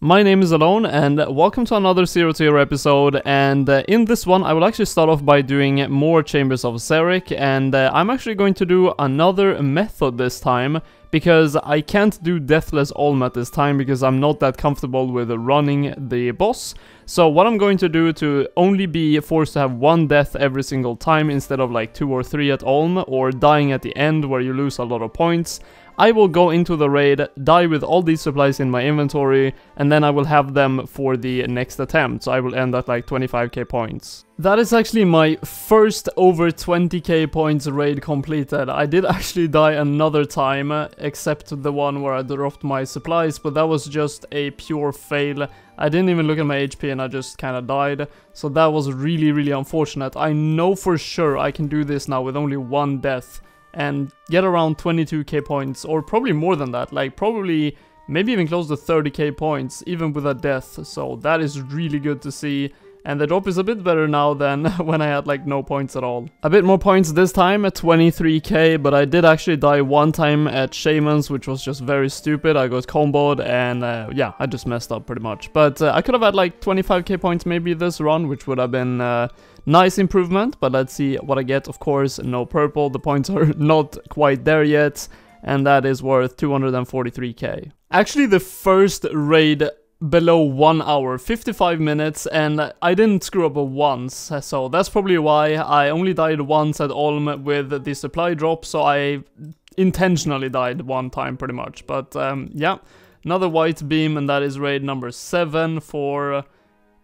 My name is Alone and welcome to another Zero To Hero episode and uh, in this one I will actually start off by doing more Chambers of Xeric and uh, I'm actually going to do another method this time because I can't do Deathless Olm at this time because I'm not that comfortable with running the boss. So what I'm going to do to only be forced to have one death every single time instead of like two or three at Olm or dying at the end where you lose a lot of points, I will go into the raid, die with all these supplies in my inventory, and then I will have them for the next attempt, so I will end at like 25k points. That is actually my first over 20k points raid completed. I did actually die another time, except the one where I dropped my supplies, but that was just a pure fail. I didn't even look at my HP and I just kinda died, so that was really really unfortunate. I know for sure I can do this now with only one death, and get around 22k points, or probably more than that, like probably maybe even close to 30k points, even with a death, so that is really good to see. And the drop is a bit better now than when I had like no points at all. A bit more points this time at 23k, but I did actually die one time at Shaman's, which was just very stupid. I got comboed and uh, yeah, I just messed up pretty much. But uh, I could have had like 25k points maybe this run, which would have been uh, nice improvement. But let's see what I get. Of course, no purple. The points are not quite there yet. And that is worth 243k. Actually, the first raid below one hour, 55 minutes, and I didn't screw up once, so that's probably why I only died once at Olm with the supply drop, so I intentionally died one time pretty much, but um, yeah, another white beam, and that is raid number 7 for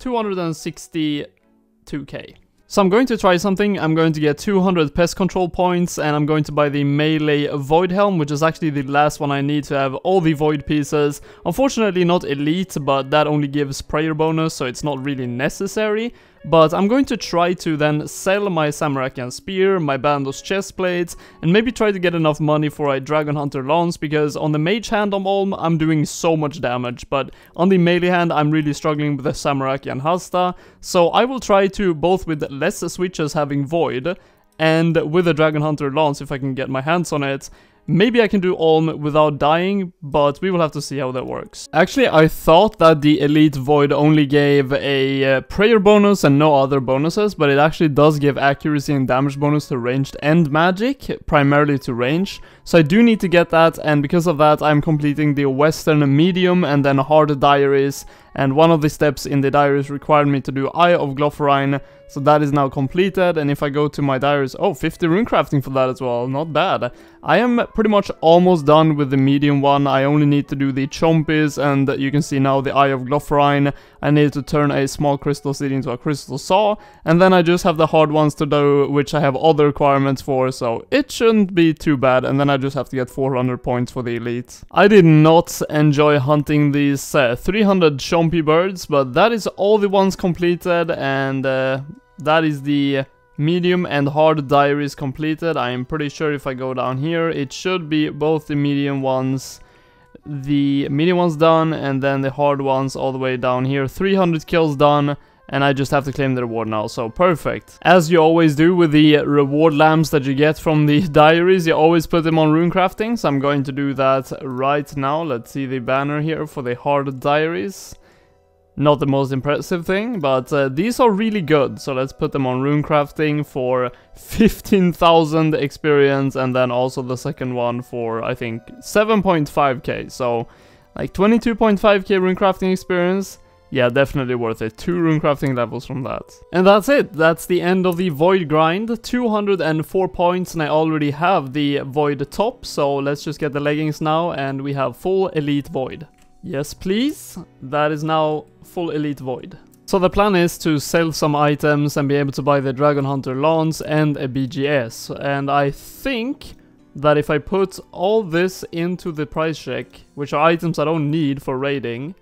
262k. So I'm going to try something, I'm going to get 200 pest control points and I'm going to buy the melee void helm which is actually the last one I need to have all the void pieces. Unfortunately not elite but that only gives prayer bonus so it's not really necessary. But I'm going to try to then sell my Zamorakian Spear, my Bandos chest plates, and maybe try to get enough money for a Dragon Hunter Lance, because on the Mage hand on Olm, I'm doing so much damage, but on the melee hand, I'm really struggling with the Zamorakian Hasta, so I will try to, both with less switches having Void, and with the Dragon Hunter Lance, if I can get my hands on it, Maybe I can do Olm without dying, but we will have to see how that works. Actually, I thought that the Elite Void only gave a uh, prayer bonus and no other bonuses, but it actually does give accuracy and damage bonus to ranged and magic, primarily to range. So I do need to get that, and because of that, I'm completing the Western Medium and then Hard Diaries, and one of the steps in the diaries required me to do Eye of Glouphrie, so that is now completed, and if I go to my diaries, oh, 50 rune crafting for that as well, not bad. I am pretty much almost done with the medium one, I only need to do the Chompies, and you can see now the Eye of Glouphrie, I need to turn a small crystal seed into a crystal saw, and then I just have the hard ones to do, which I have other requirements for, so it shouldn't be too bad, and then I just have to get 400 points for the elite. I did not enjoy hunting these uh, 300 Chompy birds, but that is all the ones completed, and uh, that is the medium and hard diaries completed. I am pretty sure if I go down here, it should be both the medium ones, the medium ones done, and then the hard ones all the way down here. 300 kills done, and I just have to claim the reward now, so perfect. As you always do with the reward lamps that you get from the diaries, you always put them on rune crafting, so I'm going to do that right now. Let's see the banner here for the hard diaries. Not the most impressive thing, but uh, these are really good. So let's put them on runecrafting for 15,000 experience and then also the second one for, I think, 7.5k. So like 22.5k runecrafting experience. Yeah, definitely worth it. Two runecrafting levels from that. And that's it. That's the end of the Void grind. 204 points and I already have the Void top. So let's just get the leggings now and we have full Elite Void. Yes, please. That is now full Elite Void. So the plan is to sell some items and be able to buy the Dragon Hunter Lance and a BGS. And I think that if I put all this into the price check, which are items I don't need for raiding,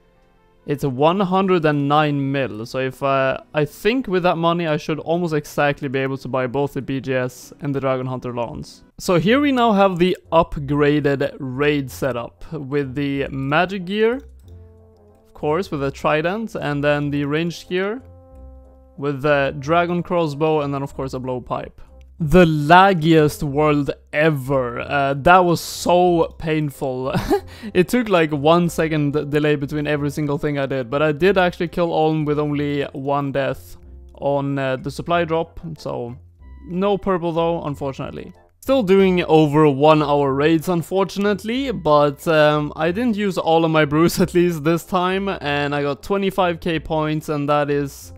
it's 109 mil, so if I, I think with that money I should almost exactly be able to buy both the BGS and the Dragon Hunter Lance. So here we now have the upgraded raid setup with the magic gear, of course with the trident, and then the ranged gear with the dragon crossbow and then of course a blowpipe. The laggiest world ever. Uh, that was so painful. it took like one second delay between every single thing I did, but I did actually kill Olm with only one death on uh, the supply drop, so no purple though, unfortunately. Still doing over one hour raids unfortunately, but um, I didn't use all of my brews at least this time, and I got 25k points, and that is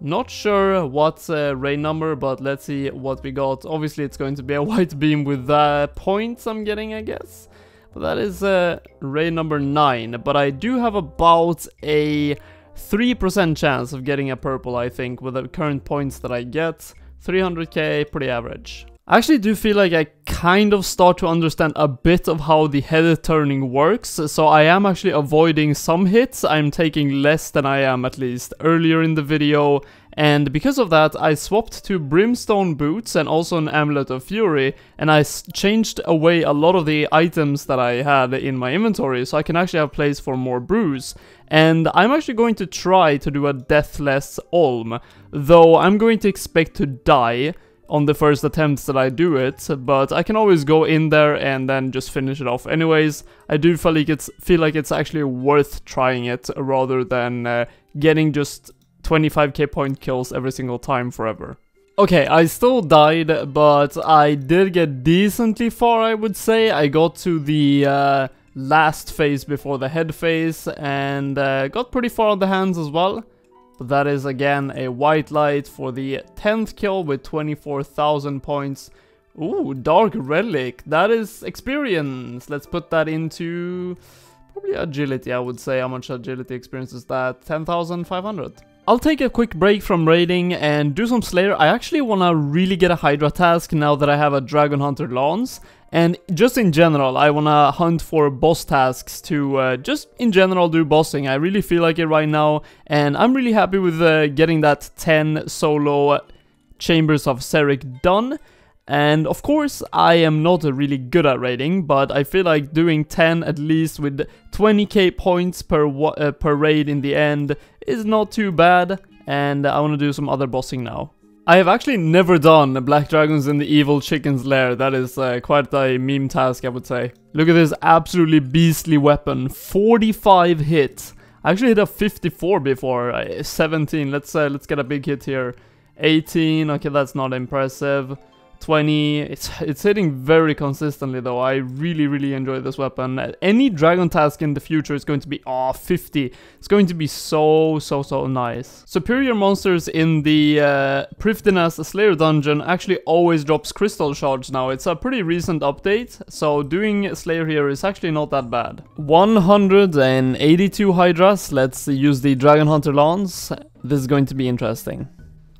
not sure what uh, raid number, but let's see what we got. Obviously, it's going to be a white beam with the points I'm getting, I guess. But that is uh, raid number 9. But I do have about a 3% chance of getting a purple, I think, with the current points that I get. 300k, pretty average. I actually do feel like I kind of start to understand a bit of how the head turning works, so I am actually avoiding some hits, I'm taking less than I am at least earlier in the video, and because of that I swapped to Brimstone Boots and also an Amulet of Fury, and I changed away a lot of the items that I had in my inventory, so I can actually have place for more brews. And I'm actually going to try to do a Deathless Olm, though I'm going to expect to die, on the first attempts that I do it, but I can always go in there and then just finish it off anyways. I do feel like it's, feel like it's actually worth trying it rather than uh, getting just 25k point kills every single time forever. Okay, I still died, but I did get decently far, I would say. I got to the uh, last phase before the head phase and uh, got pretty far on the hands as well. But that is again a white light for the 10th kill with 24,000 points. Ooh, Dark Relic. That is experience. Let's put that into probably agility, I would say. How much agility experience is that? 10,500. I'll take a quick break from raiding and do some Slayer. I actually want to really get a Hydra task now that I have a Dragon Hunter Lance. And just in general, I wanna hunt for boss tasks to uh, just in general do bossing. I really feel like it right now, and I'm really happy with uh, getting that 10 solo Chambers of Xeric done. And of course, I am not really good at raiding, but I feel like doing 10 at least with 20k points per, uh, per raid in the end is not too bad. And I want to do some other bossing now. I have actually never done Black Dragons in the Evil Chicken's Lair. That is uh, quite a meme task, I would say. Look at this absolutely beastly weapon. 45 hits. I actually hit a 54 before. Uh, 17. Let's uh, let's get a big hit here. 18. Okay, that's not impressive. 20. It's it's hitting very consistently though. I really, really enjoy this weapon. Any dragon task in the future is going to be, oh, 50. It's going to be so, so, so nice. Superior monsters in the uh, Prifddinas Slayer dungeon actually always drops crystal shards now. It's a pretty recent update, so doing Slayer here is actually not that bad. 182 Hydras. Let's use the Dragon Hunter Lance. This is going to be interesting.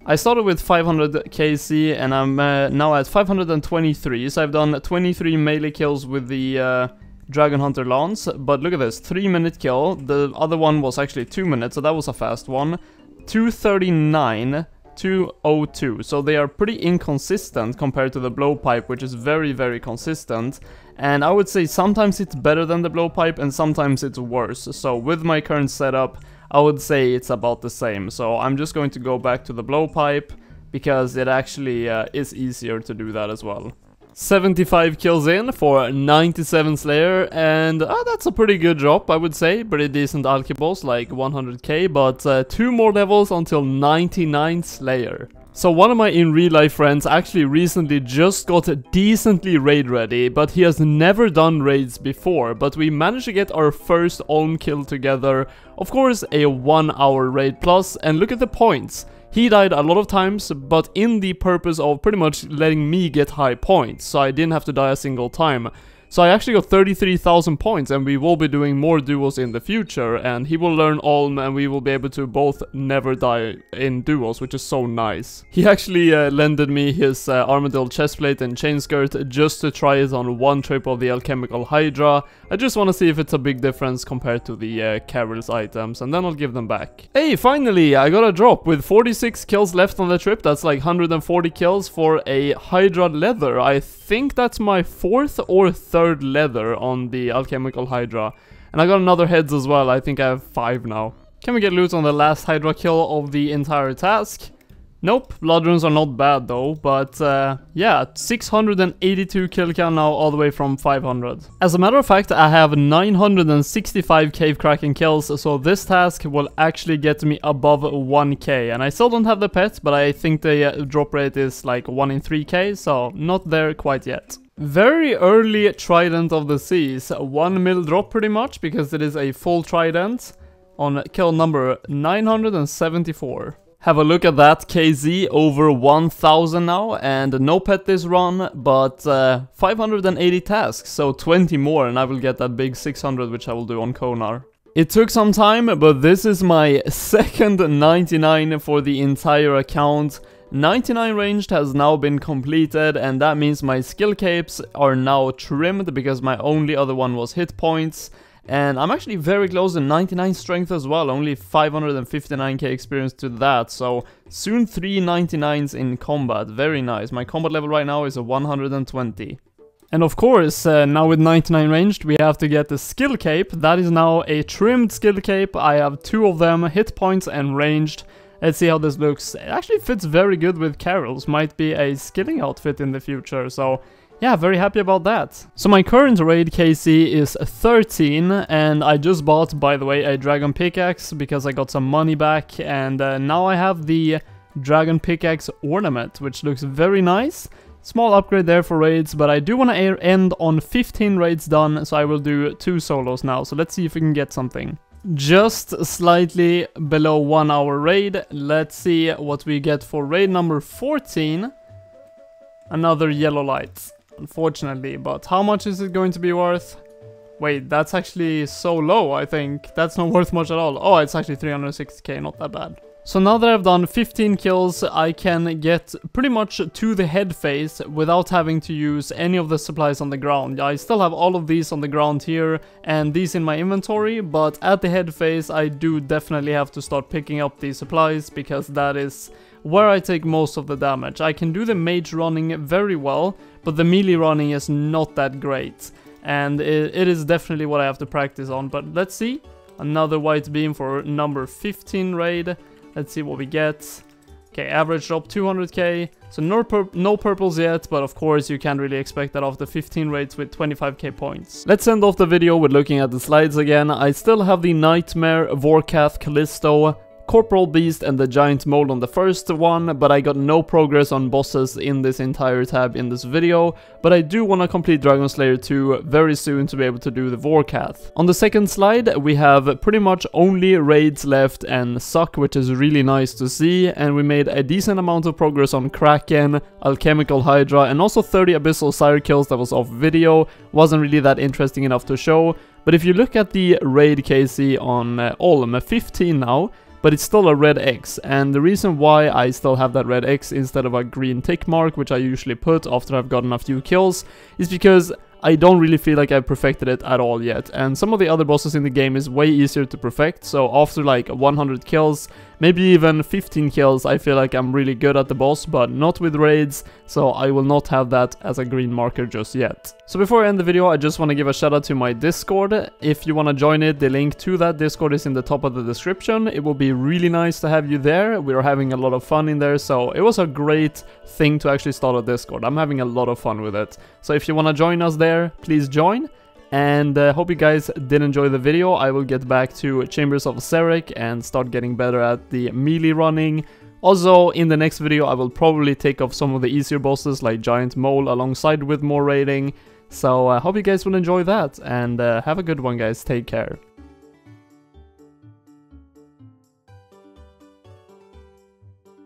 I started with 500 KC and I'm uh, now at 523, so I've done 23 melee kills with the uh, Dragon Hunter Lance, but look at this, 3 minute kill, the other one was actually 2 minutes, so that was a fast one, 239, 202, so they are pretty inconsistent compared to the blowpipe, which is very very consistent, and I would say sometimes it's better than the blowpipe and sometimes it's worse, so with my current setup, I would say it's about the same. So I'm just going to go back to the blowpipe because it actually uh, is easier to do that as well. 75 kills in for 97 Slayer, and uh, that's a pretty good drop, I would say. Pretty decent Alki like 100k, but uh, two more levels until 99 Slayer. So one of my in real life friends actually recently just got decently raid ready, but he has never done raids before, but we managed to get our first own kill together, of course a 1 hour raid plus, and look at the points. He died a lot of times, but in the purpose of pretty much letting me get high points, so I didn't have to die a single time. So I actually got 33,000 points and we will be doing more duos in the future and he will learn Olm and we will be able to both never die in duos, which is so nice. He actually uh, lended me his uh, Armadyl chestplate and chain skirt just to try it on one trip of the Alchemical Hydra. I just want to see if it's a big difference compared to the uh, Karil's items and then I'll give them back. Hey, finally, I got a drop with 46 kills left on the trip. That's like 140 kills for a Hydra leather. I think that's my fourth or third third leather on the Alchemical Hydra. And I got another heads as well, I think I have five now. Can we get loot on the last Hydra kill of the entire task? Nope, blood runes are not bad though, but uh, yeah, 682 kill count now all the way from 500. As a matter of fact, I have 965 cave kraken kills, so this task will actually get me above 1k. And I still don't have the pet, but I think the uh, drop rate is like 1 in 3k, so not there quite yet. Very early Trident of the Seas, 1 mil drop pretty much, because it is a full Trident on kill number 974. Have a look at that, KC over 1000 now, and no pet this run, but uh, 580 tasks, so 20 more and I will get that big 600 which I will do on Konar. It took some time, but this is my second 99 for the entire account. 99 ranged has now been completed and that means my skill capes are now trimmed because my only other one was hit points and I'm actually very close to 99 strength as well, only 559k experience to that, so soon 399s in combat, very nice. My combat level right now is a 120. And of course, uh, now with 99 ranged, we have to get the skill cape. That is now a trimmed skill cape. I have two of them, hit points and ranged. Let's see how this looks. It actually fits very good with Karil's. Might be a skilling outfit in the future, so yeah, very happy about that. So my current raid KC is 13 and I just bought, by the way, a dragon pickaxe because I got some money back and uh, now I have the dragon pickaxe ornament, which looks very nice. Small upgrade there for raids, but I do want to end on 15 raids done, so I will do two solos now. So let's see if we can get something. Just slightly below one hour raid. Let's see what we get for raid number 14. Another yellow light unfortunately. But how much is it going to be worth? Wait, that's actually so low, I think. That's not worth much at all. Oh, it's actually 360k, not that bad. So now that I've done 15 kills, I can get pretty much to the head phase without having to use any of the supplies on the ground. I still have all of these on the ground here and these in my inventory, but at the head phase I do definitely have to start picking up these supplies because that is where I take most of the damage. I can do the mage running very well, but the melee running is not that great. And it, it is definitely what I have to practice on, but let's see. Another white beam for number 15 raid. Let's see what we get. Okay, average drop 200k. So no, pur no purples yet, but of course you can't really expect that after 15 raids with 25k points. Let's end off the video with looking at the slides again. I still have the Nightmare, Vorkath, Callisto, Corporeal Beast and the Giant Mole on the first one, but I got no progress on bosses in this entire tab in this video, but I do want to complete Dragon Slayer 2 very soon to be able to do the Vorkath. On the second slide, we have pretty much only raids left and Zuk, which is really nice to see, and we made a decent amount of progress on Kraken, Alchemical Hydra, and also 30 Abyssal Sire kills that was off video, wasn't really that interesting enough to show, but if you look at the raid KC on uh, Olm, 15 now, but it's still a red X. And the reason why I still have that red X instead of a green tick mark, which I usually put after I've gotten a few kills, is because I don't really feel like I've perfected it at all yet. And some of the other bosses in the game is way easier to perfect, so after like 100 kills, maybe even 15 kills, I feel like I'm really good at the boss, but not with raids, so I will not have that as a green marker just yet. So before I end the video, I just want to give a shout out to my Discord. If you want to join it, the link to that Discord is in the top of the description. It will be really nice to have you there. We are having a lot of fun in there, so it was a great thing to actually start a Discord. I'm having a lot of fun with it. So if you want to join us there, please join. And uh, hope you guys did enjoy the video. I will get back to Chambers of Xeric and start getting better at the melee running. Also, in the next video, I will probably take off some of the easier bosses like Giant Mole alongside with more raiding. So I uh, hope you guys will enjoy that and uh, have a good one guys. Take care.